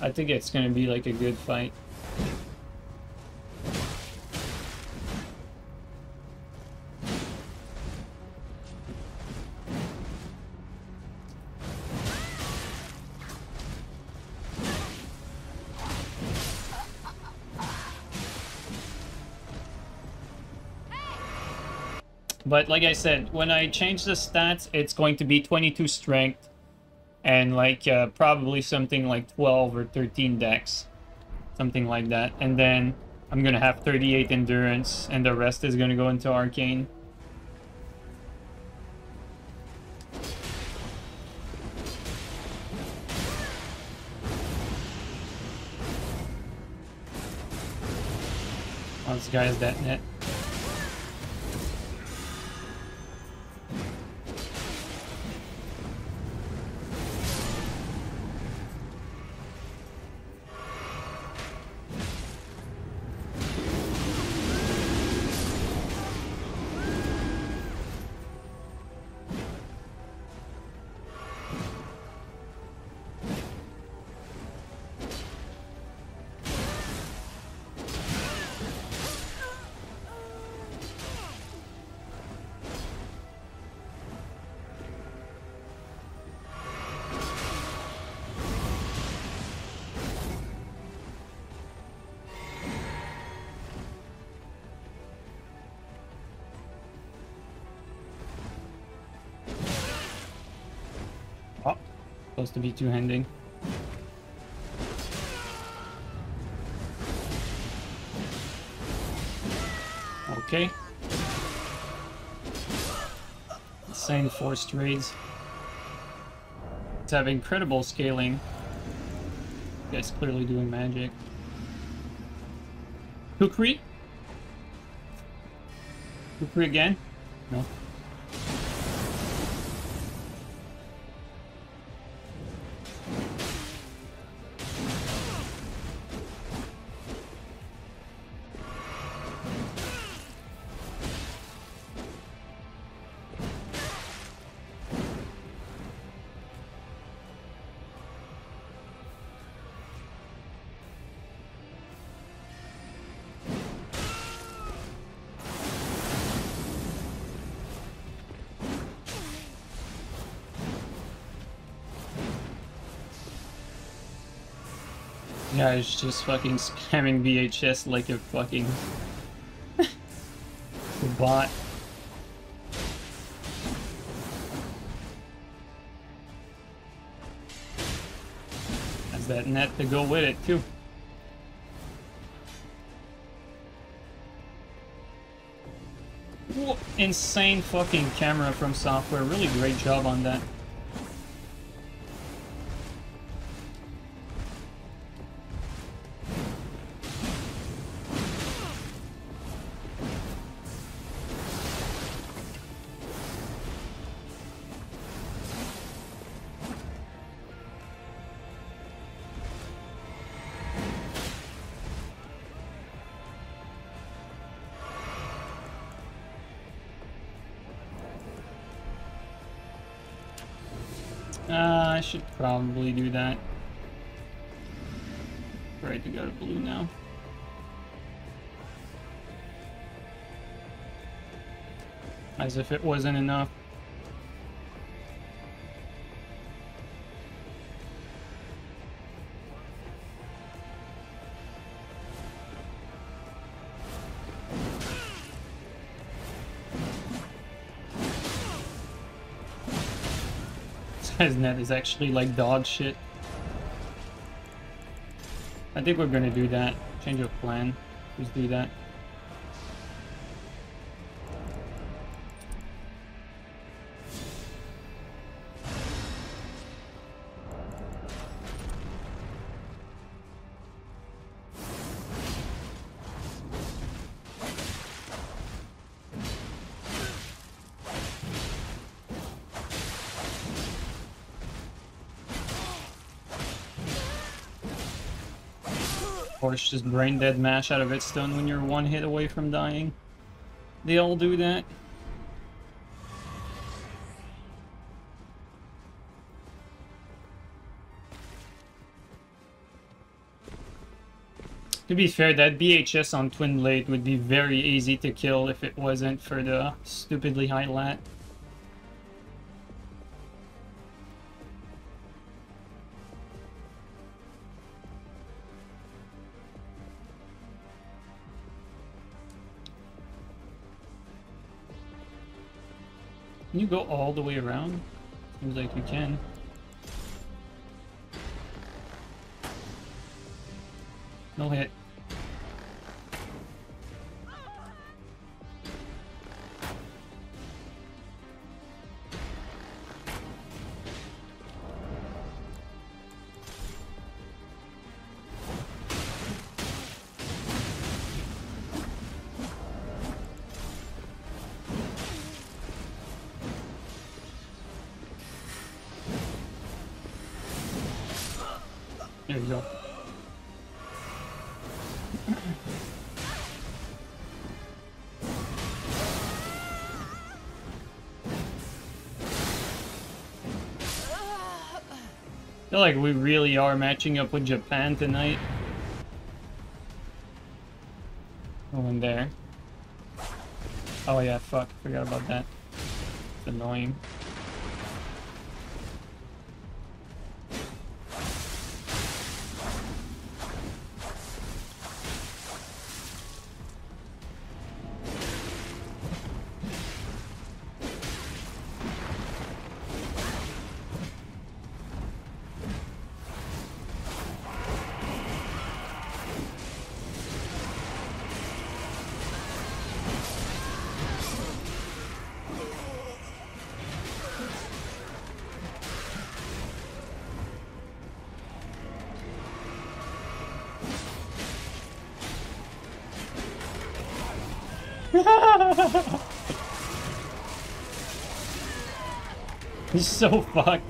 I think it's gonna be like a good fight. But like I said, when I change the stats, it's going to be 22 strength and like uh, probably something like 12 or 13 dex Something like that. And then I'm to have 38 endurance and the rest is to go into arcane. Oh, this that net. Supposed to be two-handing. Okay. Insane forced raids. It's have incredible scaling. Guys clearly doing magic. Kukri? Kukri again? No. It's just fucking spamming BHS like a fucking bot. Has that net to go with it too. Insane fucking camera FromSoftware. Really great job on that. Uh, I should probably do that. Right to go to blue now. As if it wasn't enough. His net is actually like dog shit. I think we're gonna do that. Change of plan. Just do that. Course, just brain dead mash out of its stun when you're one hit away from dying. They all do that. To be fair, that BHS on Twin Blade would be very easy to kill if it wasn't for the stupidly high lat. Can you go all the way around? Seems like you can. No hit. There you go. Feel like we really are matching up with Japan tonight. Oh, go in there. Oh yeah, fuck, forgot about that. It's annoying. He's so fucked.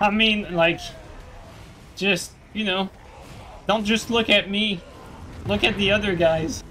I mean, like, just, you know, don't just look at me. Look at the other guys.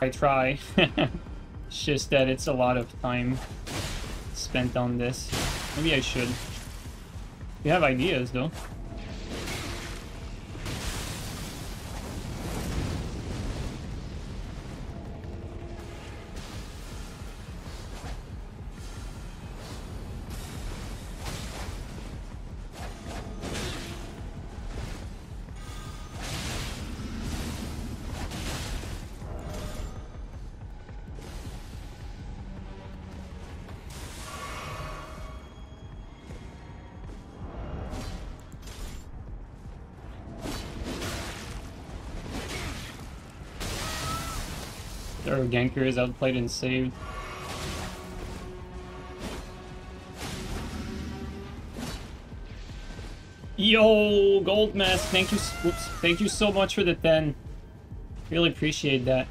I try. it's just that it's a lot of time spent on this. Maybe I should. You have ideas, though. Our ganker is outplayed and saved. Yo, Gold Mask, thank you, oops, thank you so much for the 10. Really appreciate that.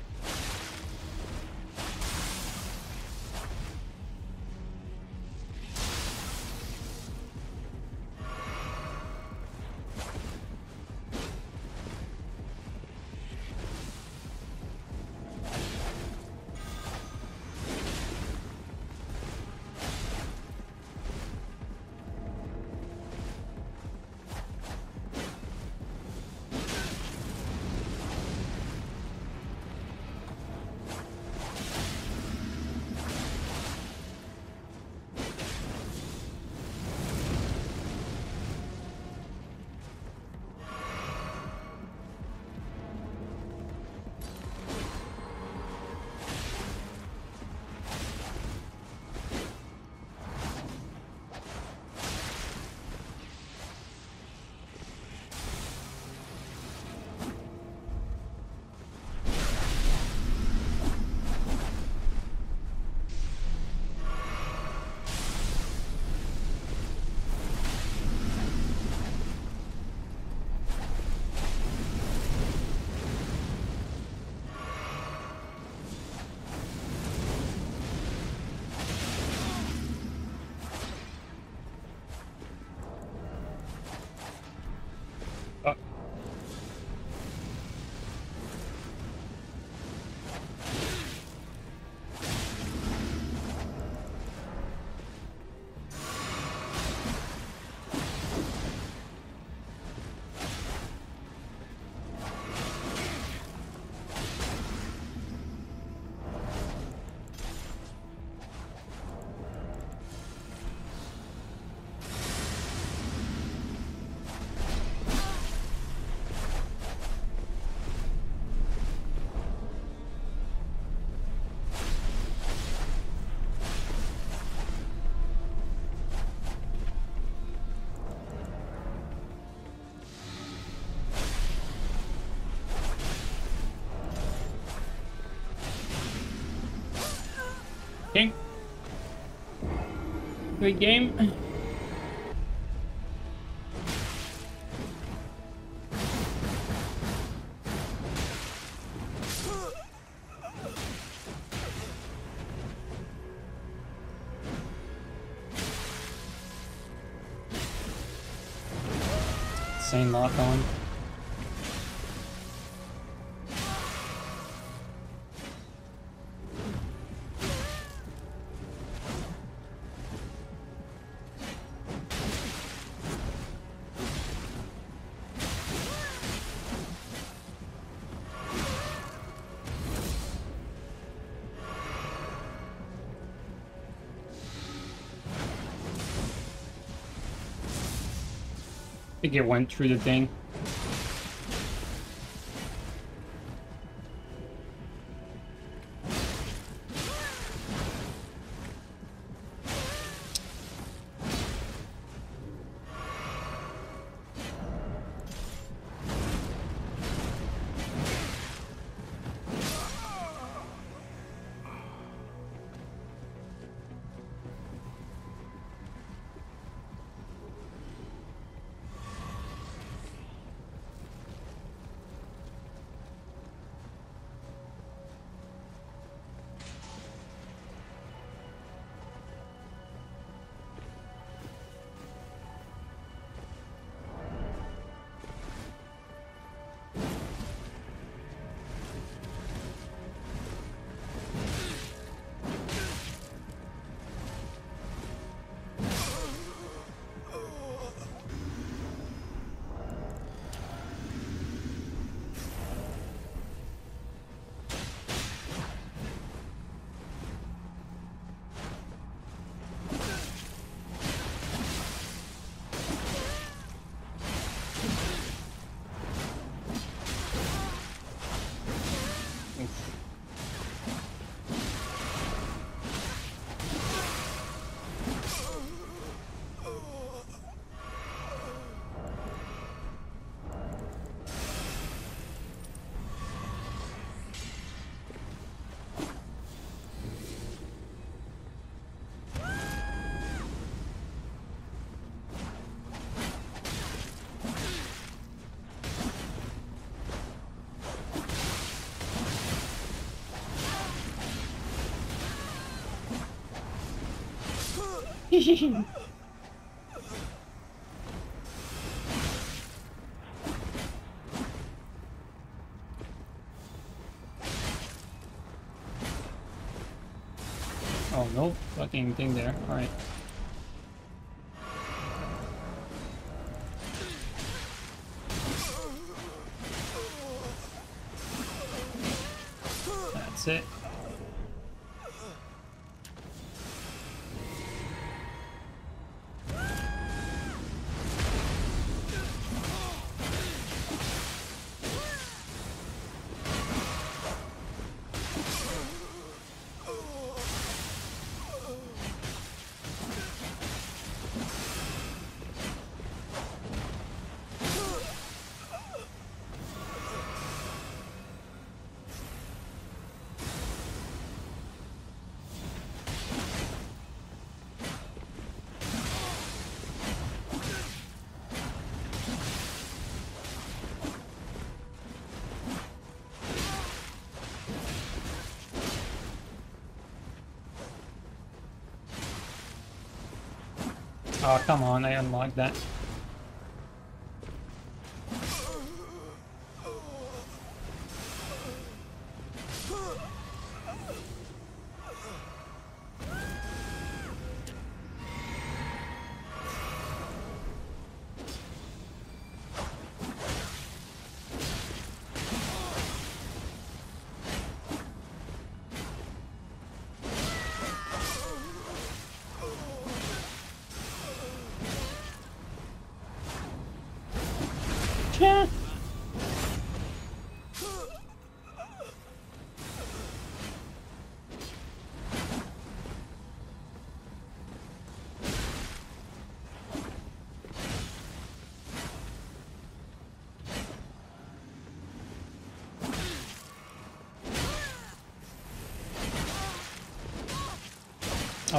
Great game. Insane lock on. Think it went through the thing. oh, no fucking thing there. Alright. Oh, come on, I unlocked that.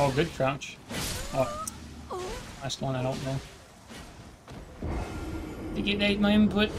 Oh, good crouch. Oh, last one, I don't know. Did you get my input?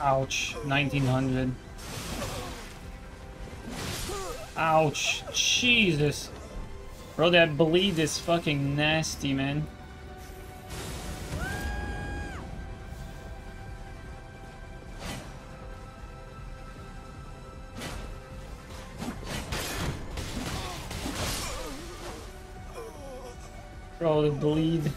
Ouch, 1900. Ouch, Jesus. Bro, that bleed is fucking nasty, man. Bro, the bleed.